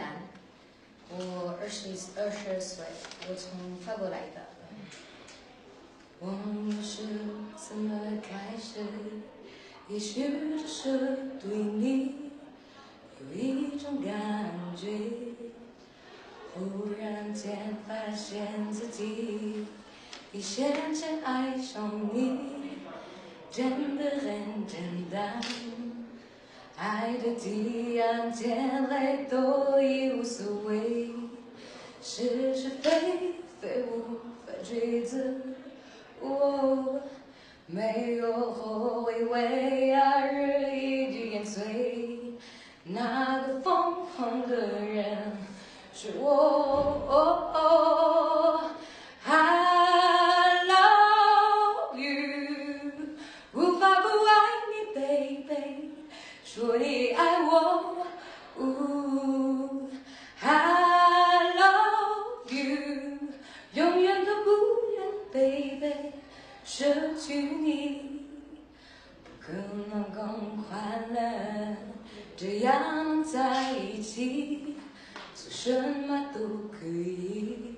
兰，我二十一二十二岁，我从法国来的。忘了是怎么开始，也许只是对你有一种感觉，忽然间发现自己已深深爱上你，真的很简单。爱的地暗天黑都已无所谓，是是非非无法抉择。我没有后悔，为爱日以继夜催。那个疯狂的人是我。说你爱我。I love you，永远都不愿，baby，舍去你，不可能更快乐，这样在一起，做什么都可以。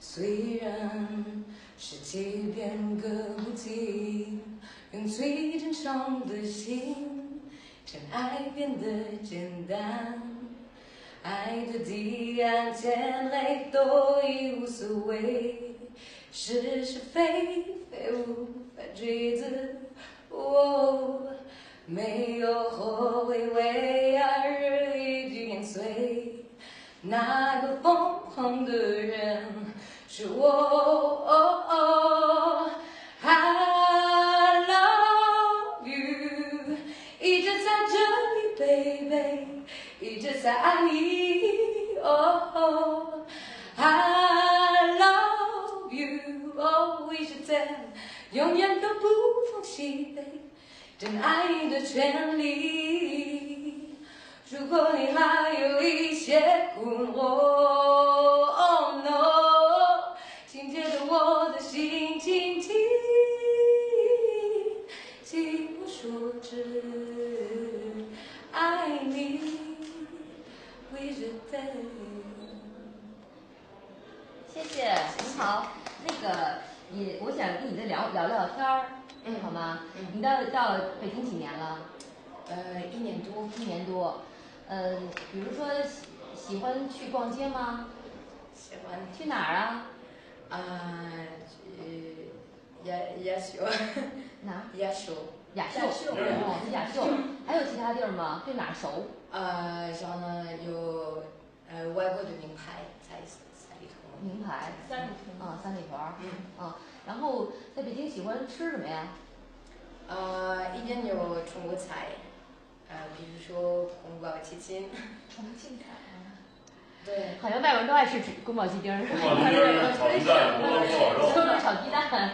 虽然世界变个不停，用最真诚的心，让爱变得简单。爱的地暗天黑都已无所谓，是是非非无法抉择。我没有后悔，为爱日以继夜催。那个疯狂的人是我。在爱你。哦，I love you，哦，一直在，永远都不放弃，真爱的权利。如果你还有一些困惑，Oh no，请接着我的心倾听，听我说只爱你，谢谢，您好。那个，你我想跟你再聊聊聊天儿，嗯好吗？嗯你到到北京几年了？呃，一年多，一年多。呃，比如说喜喜欢去逛街吗？喜欢去哪儿啊？啊，呃，亚亚秀，哪？亚秀，亚秀。雅秀哦，去雅秀。还有其他地儿吗？对哪儿熟？呃，然后呢有呃外国的名牌在三里屯。名牌。三里屯啊，三里屯。嗯。啊，然后在北京喜欢吃什么呀？呃，一边有中国菜，呃，比如说宫保鸡丁，重庆菜啊，对，好像外国人都爱吃宫保鸡丁儿。宫保鸡丁儿、炒鸡蛋、锅包肉。都是炒鸡蛋。